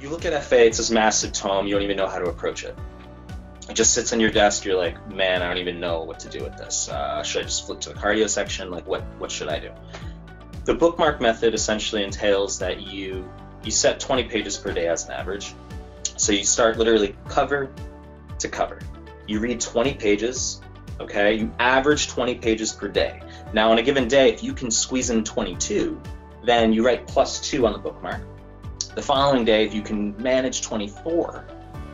it's this massive tome, you don't even know how to approach it. It just sits on your desk, you're like, man, I don't even know what to do with this. Uh, should I just flip to the cardio section? Like, what, what should I do? The bookmark method essentially entails that you, you set 20 pages per day as an average. So you start literally cover to cover. You read 20 pages, okay? You average 20 pages per day. Now, on a given day, if you can squeeze in 22, then you write plus two on the bookmark. The following day, if you can manage 24,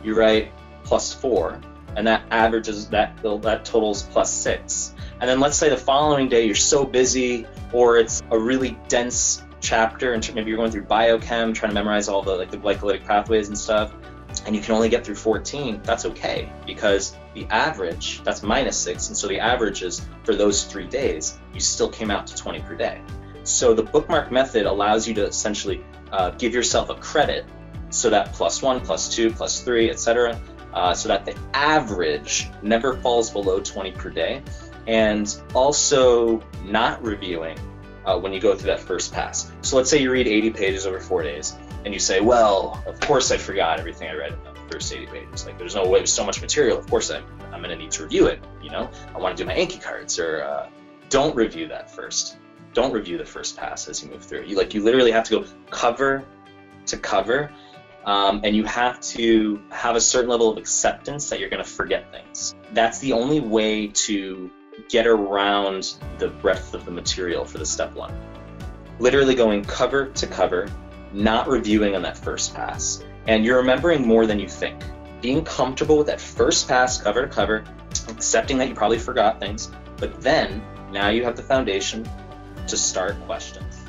you write plus four, and that averages that that totals plus six. And then let's say the following day you're so busy, or it's a really dense chapter, and maybe you're going through biochem, trying to memorize all the like the glycolytic pathways and stuff, and you can only get through 14. That's okay because the average that's minus six, and so the average is for those three days you still came out to 20 per day. So the bookmark method allows you to essentially uh, give yourself a credit so that plus one, plus two, plus three, etc uh, so that the average never falls below 20 per day, and also not reviewing uh, when you go through that first pass. So let's say you read 80 pages over four days, and you say, well, of course I forgot everything I read in the first 80 pages. Like there's no way, there's so much material, of course I'm, I'm going to need to review it, you know? I want to do my Anki cards, or uh, don't review that first. Don't review the first pass as you move through. You like you literally have to go cover to cover um, and you have to have a certain level of acceptance that you're going to forget things. That's the only way to get around the breadth of the material for the step one. Literally going cover to cover, not reviewing on that first pass. And you're remembering more than you think. Being comfortable with that first pass, cover to cover, accepting that you probably forgot things, but then now you have the foundation to start questions.